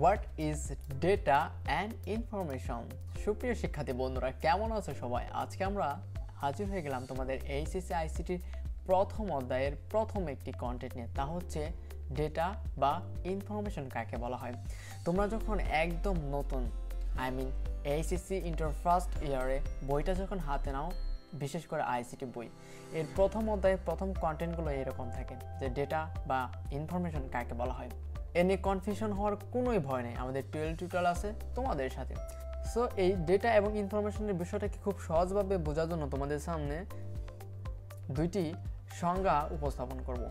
What is data and information সুপ্রিয় শিক্ষার্থী, বন্ধুরা, কেমন আছো সবাই? আজকে আমরা হাজির হয়ে গেলাম তোমাদের এইচএসসি আইসিটির প্রথম অধ্যায়ের প্রথম একটি কন্টেন্ট নিয়ে। তা হচ্ছে ডেটা বা ইনফরমেশন কাকে বলা হয়? তোমরা যখন একদম নতুন I mean HSC inter first ইয়ারে বইটা যখন হাতে নাও বিশেষ করে আইসিটি বই। এর প্রথম অধ্যায়ের প্রথম কন্টেন্টগুলো এরকম থাকে যে ডেটা বা ইনফরমেশন কাকে বলা হয়। এ নিয়ে কনফিউশন হওয়ার কোনোই ভয় নেই। আমাদের টুয়েলভ টিউটাল আছে তোমাদের সাথে। সো এই ডেটা এবং ইনফরমেশনের বিষয়টাকে খুব সহজভাবে বোঝার জন্য তোমাদের সামনে দুইটি সংজ্ঞা উপস্থাপন করব।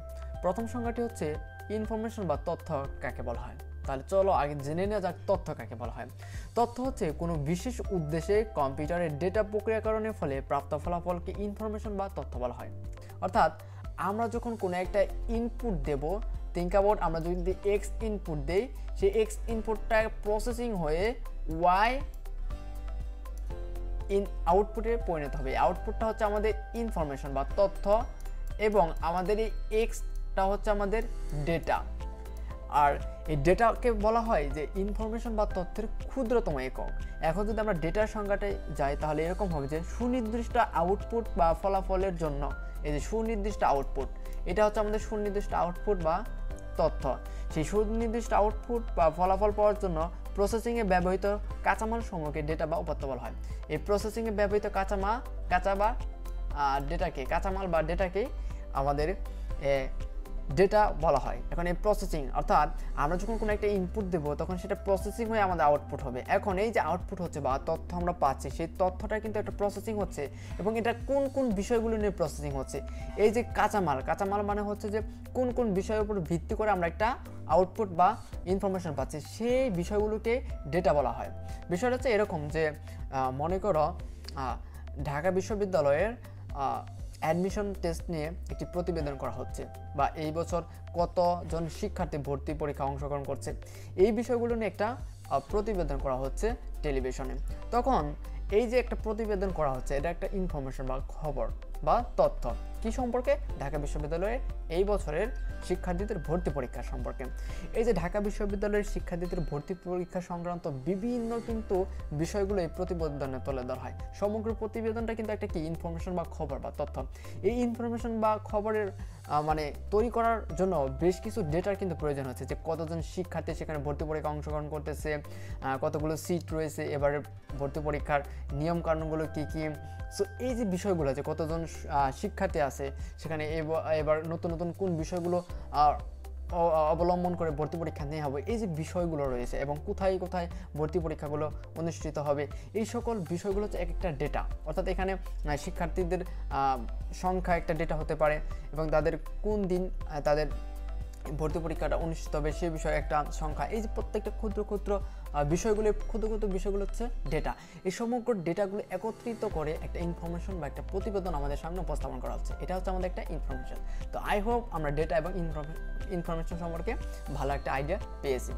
প্রথম সংজ্ঞাটি হচ্ছে ইনফরমেশন বা তথ্য কাকে বলা হয়। তাহলে চলো আগে জেনে নেওয়া যাক তথ্য কাকে বলা হয়। তথ্য হচ্ছে কোনো বিশেষ উদ্দেশ্যে কম্পিউটারের ডেটা প্রক্রিয়াকরণের ফলে প্রাপ্ত ফলাফলকে ইনফরমেশন বা তথ্য বলা হয়। অর্থাৎ আমরা যখন কোনো একটা ইনপুট দেব থিঙ্ক অ্যাবাউট আমরা যদি এক্স ইনপুট দেই, সেই এক্স ইনপুটটা প্রসেসিং হয়ে ওয়াই ইন আউটপুটে পরিণত হবে। আউটপুটটা হচ্ছে আমাদের ইনফরমেশন বা তথ্য এবং আমাদের এই এক্সটা হচ্ছে আমাদের ডেটা আর এই ডেটাকে বলা হয় যে ইনফরমেশন বা তথ্যের ক্ষুদ্রতম একক। এখন যদি আমরা ডেটার সংজ্ঞাটা যাই, তাহলে এরকম হবে যে সুনির্দিষ্ট আউটপুট বা ফলাফলের জন্য, এই যে সুনির্দিষ্ট আউটপুট এটা হচ্ছে আমাদের সুনির্দিষ্ট আউটপুট বা তথ্য। সেই সুনির্দিষ্ট আউটপুট বা ফলাফল পাওয়ার জন্য প্রসেসিংয়ে ব্যবহৃত কাঁচামাল সমূহকে ডেটা বা উপাত্ত বলা হয়। এই প্রসেসিংয়ে ব্যবহৃত কাঁচামাল কাঁচা বা ডেটাকে কাঁচামাল বা ডেটাকে আমাদের ডেটা বলা হয়। এখন এই প্রসেসিং অর্থাৎ আমরা যখন কোনো একটা ইনপুট দেবো, তখন সেটা প্রসেসিং হয়ে আমাদের আউটপুট হবে। এখন এই যে আউটপুট হচ্ছে বা তথ্য আমরা পাচ্ছি, সেই তথ্যটা কিন্তু একটা প্রসেসিং হচ্ছে এবং এটা কোন কোন বিষয়গুলো নিয়ে প্রসেসিং হচ্ছে? এই যে কাঁচামাল কাঁচামাল মানে হচ্ছে যে কোন কোন বিষয়ের উপর ভিত্তি করে আমরা একটা আউটপুট বা ইনফরমেশন পাচ্ছি, সেই বিষয়গুলোকে ডেটা বলা হয়। বিষয়টা হচ্ছে এরকম যে মনে করো ঢাকা বিশ্ববিদ্যালয়ের অ্যাডমিশন টেস্ট নিয়ে একটি প্রতিবেদন করা হচ্ছে বা এই বছর কতজন শিক্ষার্থী ভর্তি পরীক্ষা অংশগ্রহণ করছে। এই বিষয়গুলো নিয়ে একটা প্রতিবেদন করা হচ্ছে টেলিভিশনে। তখন এই যে একটা প্রতিবেদন করা হচ্ছে, এটা একটা ইনফরমেশন বা খবর। বা তথ্য। কি সম্পর্কে? ঢাকা বিশ্ববিদ্যালয়ের এই বছরের শিক্ষার্থীদের ভর্তি পরীক্ষা সম্পর্কে। এই যে ঢাকা বিশ্ববিদ্যালয়ের শিক্ষার্থীদের ভর্তি পরীক্ষা সংক্রান্ত বিভিন্ন কিন্তু বিষয়গুলো এই প্রতিবেদনে তুলে ধরা হয়। সমগ্র প্রতিবেদনটা কিন্তু একটা কি? ইনফরমেশন বা খবর বা তথ্য। এই ইনফরমেশন বা খবরের মানে তৈরি করার জন্য বেশ কিছু ডেটার কিন্তু প্রয়োজন হচ্ছে। যে কতজন শিক্ষার্থী সেখানে ভর্তি পরীক্ষা অংশগ্রহণ করতেছে কতগুলো সিট রয়েছে, এবারে ভর্তি পরীক্ষার নিয়মকানুনগুলো কী কী? সো এই যে বিষয়গুলো আছে কতজন শিক্ষার্থী আছে, সেখানে এবার নতুন নতুন কোন বিষয়গুলো অবলম্বন করে ভর্তি পরীক্ষা নেওয়া হবে, এই যে বিষয়গুলো রয়েছে এবং কোথায় কোথায় ভর্তি পরীক্ষাগুলো অনুষ্ঠিত হবে, এই সকল বিষয়গুলো হচ্ছে এক একটা ডেটা অর্থাৎ এখানে শিক্ষার্থীদের সংখ্যা একটা ডেটা হতে পারে এবং তাদের কোন দিন তাদের ভর্তি পরীক্ষাটা অনুষ্ঠিত হবে সে বিষয়ে একটা সংখ্যা। এই যে প্রত্যেকটা ক্ষুদ্র ক্ষুদ্র বিষয়গুলো, ক্ষুদ্র ক্ষুদ্র বিষয়গুলো হচ্ছে ডেটা এই সমগ্র ডেটাগুলো একত্রিত করে একটা ইনফরমেশন বা একটা প্রতিবেদন আমাদের সামনে উপস্থাপন করা হচ্ছে। এটা হচ্ছে আমাদের একটা ইনফরমেশন তো আই হোপ আমরা ডেটা এবং ইনফরমেশন সম্পর্কে ভালো একটা আইডিয়া পেয়েছি।